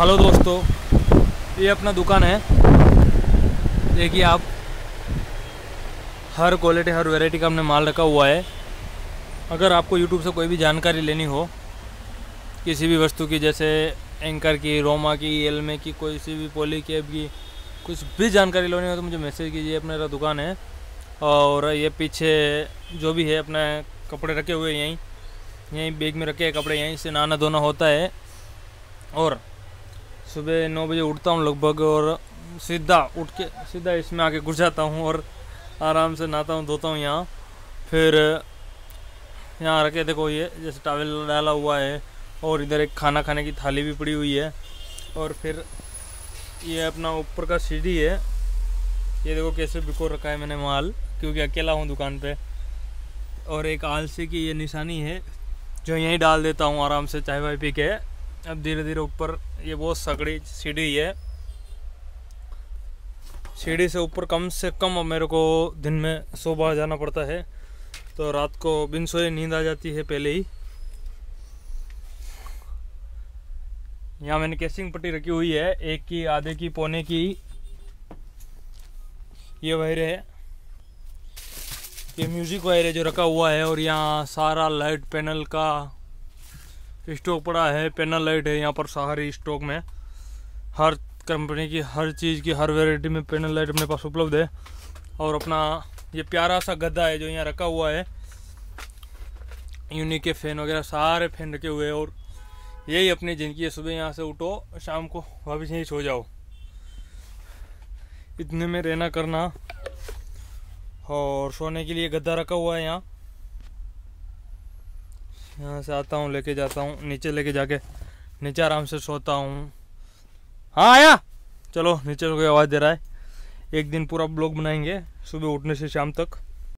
Hello दोस्तों, ये अपना दुकान है। देखिए आप, हर क्वालिटी हर वैरायटी का हमने माल रखा हुआ है। अगर आपको यूट्यूब से कोई भी जानकारी लेनी हो, किसी भी वस्तु की, जैसे एंकर की रोमा की एलमे की, कोई सी भी पोली कैब की, कुछ भी जानकारी लेनी हो तो मुझे मैसेज कीजिए, अपना दुकान है। और ये पीछे जो भी है, अपना कपड़े रखे हुए यहीं। यहीं बैग में रखे हैं कपड़े, यहीं से नहाना धोना होता है। और सुबह नौ बजे उठता हूँ लगभग और सीधा उठ के, सीधा इसमें आके घुस जाता हूँ और आराम से नहाता हूँ, धोता हूँ यहाँ। फिर यहाँ रखे देखो ये, जैसे टावल डाला हुआ है और इधर एक खाना खाने की थाली भी पड़ी हुई है। और फिर ये अपना ऊपर का सीढ़ी है। ये देखो कैसे बिको रखा है मैंने माल, क्योंकि अकेला हूँ दुकान पे। और एक आलसी की ये निशानी है, जो यहीं डाल देता हूँ आराम से चाय वाय पी के। अब धीरे धीरे ऊपर ये बहुत सगड़ी सीढ़ी है। सीढ़ी से ऊपर कम से कम मेरे को दिन में सौ बार जाना पड़ता है। तो रात को बिन सोए नींद आ जाती है पहले ही। यहाँ मैंने केसिंग पट्टी रखी हुई है, एक की, आधे की, पौने की। ये वायर है। ये म्यूज़िक वायर है जो रखा हुआ है और यहाँ सारा लाइट पैनल का स्टॉक पड़ा है, पैनल लाइट है, यहाँ पर सारी स्टॉक में। हर कंपनी की, हर चीज़ की, हर वेराइटी में पैनल लाइट अपने पास उपलब्ध है। और अपना ये प्यारा सा गद्दा है जो यहाँ रखा हुआ है। यूनिक के फ़ैन वगैरह सारे फ़ैन रखे हुए हैं और यही अपनी ज़िंदगी है। सुबह यहाँ से उठो, शाम को वापस यहीं सो जाओ। इतने में रहना करना। और सोने के लिए गद्दा रखा हुआ है यहाँ। यहाँ से आता हूँ, लेके जाता हूँ, नीचे लेके जाके नीचे आराम से सोता हूँ। हाँ आया! चलो, नीचे कोई आवाज़ दे रहा है। एक दिन पूरा ब्लॉग बनाएँगे, सुबह उठने से शाम तक।